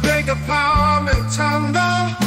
drink of power and thunder.